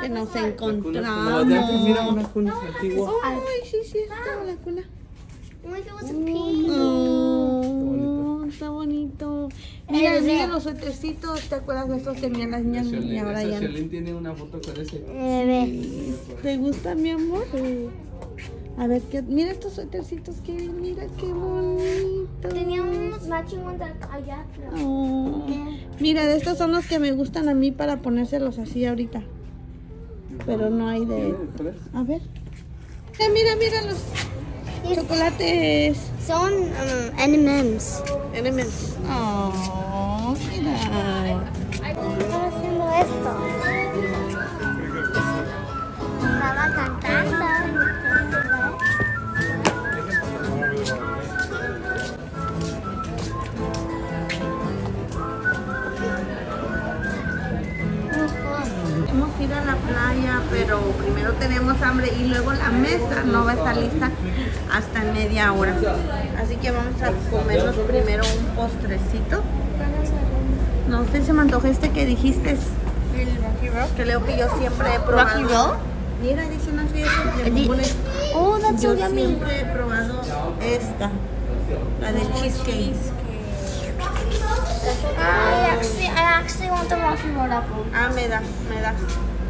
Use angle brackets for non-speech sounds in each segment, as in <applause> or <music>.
que nos encontramos. mira una cuna antigua. Ay, sí, sí, está la cuna. Oh, está bonito. Mira, mira los suétercitos. ¿Te acuerdas de estos que tenían las niñas y ahora ya tiene una foto con ese. Bebé. ¿Te gusta, mi amor? A ver, ¿qué? mira estos suétercitos que mira qué bonito. Tenía unos matching ones allá. pero- Oh. Mira, de estos son los que me gustan a mí para ponérselos así ahorita. Pero no hay de... A ver. Eh, mira, mira los chocolates. Son um, M&M's. Elements. Oh, mira. Estaba haciendo esto. Ir a la playa, pero primero tenemos hambre y luego la mesa no va a estar lista hasta media hora. Así que vamos a comernos primero un postrecito. No sé, se me antoja este que dijiste. Que leo que yo siempre he probado. Mira, dice una fiesta de Di- bombones. Oh, that's Yo so siempre he probado esta, la de cheesecake. I actually, I actually want the Rocky Road apple. Ah, me das, me das.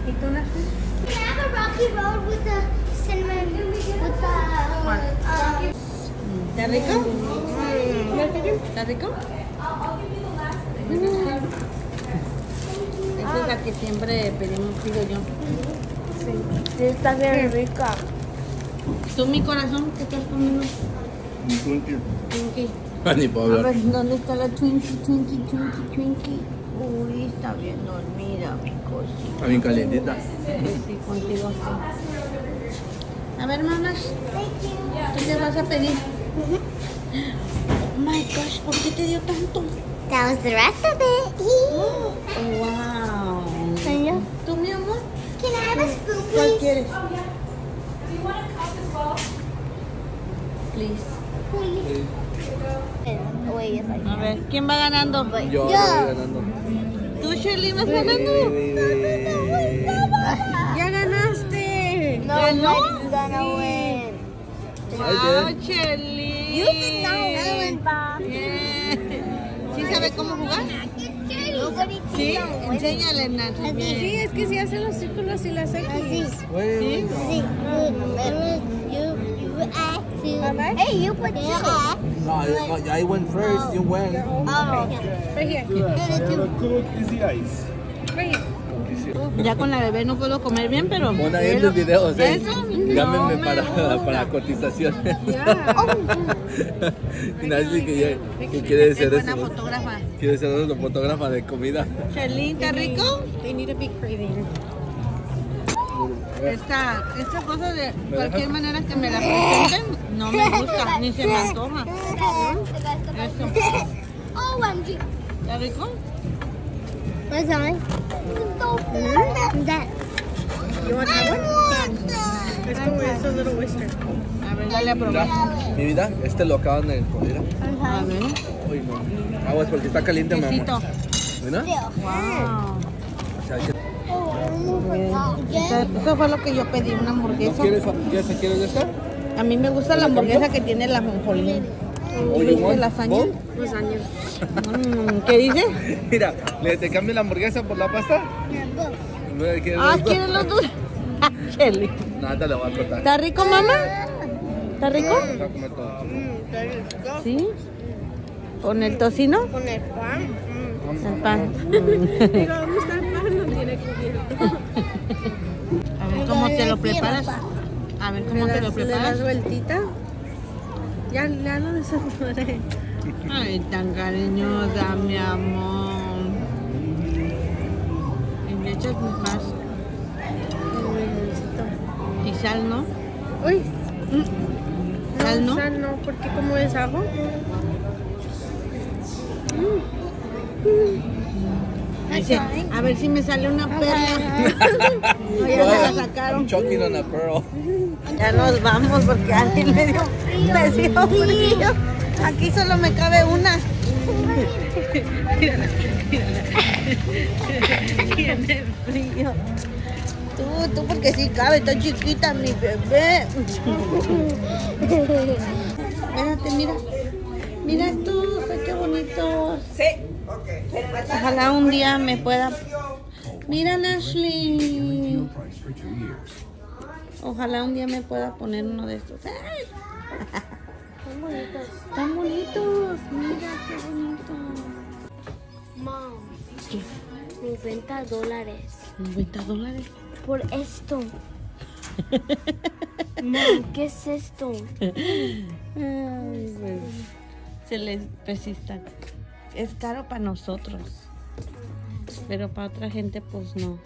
¿Y tú, Nancy? Can I have a Rocky Road with the cinnamon, with the, uh, ¿Está rico? ¿Está rico? Esa es la que siempre pedimos, pido yo. Sí, está bien rica. ¿Tú, mi corazón, qué estás comiendo? Un Twinkie. <laughs> Ni puedo A hablar. ver, ¿dónde está la Twinkie, Twinkie, Twinkie, Twinkie? Uy, está bien dormida, mi cosita. Está bien calientita. Sí, contigo sí. A ver, mamas, ¿qué te vas a pedir? Oh my gosh, ¿por qué te dio tanto? That was the rest of it. Oh, wow. Can you? ¿Tú, mi amor? Can I have a spoon, ¿Cuál please? quieres? Please. Please. Wait, yes, I A ver, ¿quién va ganando? Yo voy ganando. Tú, Shirley, vas ganando. ¡Ya ganaste! No, ¿Ganó? Gonna win. ¡Wow, Shirley! You did not. Bien. <laughs> ¿Sí sabe cómo jugar? Sí, enséñale, Nancy. Sí, es que si hacen los círculos y las Así. ¿Sí? Sí. Hey, you put two. No, I, I went first. You went. Oh, right here. Cook easy ice. Ya con la bebé no puedo comer bien, pero... Pon ahí en los videos, ¿eh? Eso, Llámenme no para, <laughs> para cotizaciones. <laughs> Oh, Nancy que, ya- que quiere ser eso. fotógrafa. Quiere ser una fotógrafa de comida. Charlene, ¿está rico? They need to be craving. Esta, esta cosa de cualquier manera que me la presenten, no me gusta, ni se me antoja. Eso. OMG. ¿Está rico? What's that? That. You want that one? Go with a little oyster. A ver, dale a probar. Mira, mi vida, este lo acaban de comer. A ver. Uy, no. Aguas porque está caliente, mi amor. Quesito. ¿Mira? Wow. O ¿qué- Eso fue lo que yo pedí, una ¿No hamburguesa. quieres hamburguesa? ¿Quieres esta? A mí me gusta la hamburguesa que tiene la jonjolín. ¿Viste Juan, lasaña? ¿vos? Lasagna. Mm, ¿Qué dice? <laughs> Mira, ¿le te cambio la hamburguesa por la pasta? ¿No ¿Quieres Ah, los dos? ¿quieren los dos? <laughs> Nada, le voy a cortar. ¿Está rico, mamá? ¿Está rico? Sí. ¿Con el tocino? Con el pan. El pan. Digo, ¿dónde está el pan? A ver cómo te lo preparas. A ver cómo te lo das, le das preparas. vueltita. Ya, ya lo desatoré. Ay, tan cariñosa, mi amor. Y le echas más. Y sal, ¿no? Uy, Sal, ¿no? sal no, porque como es agua. Dice, a ver si me sale una perla. No, <laughs> ya se la sacaron. I'm choking on a pearl. Ya nos vamos porque alguien me dio, me dio frío. Aquí solo me cabe una. Mírala, mírala. Tiene frío. tú porque sí cabe, está chiquita mi bebé. <laughs> Espérate, mira. Mira estos, qué bonitos. Sí. Ojalá un día me pueda. Mira, Ashley. Ojalá un día me pueda poner uno de estos. ¡Ay! Son bonitos. Están bonitos. Mira, qué bonitos. Mom, ¿Qué? 90 dólares. 90 dólares. Por esto. <laughs> Mom, ¿qué es esto? Ay, pues, se les persista. Es caro para nosotros. Pero para otra gente, pues no.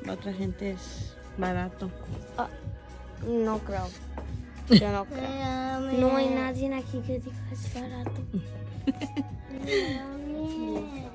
Para otra gente es barato. No creo. Yo no creo. <laughs> No hay nadie aquí que diga es barato. <laughs>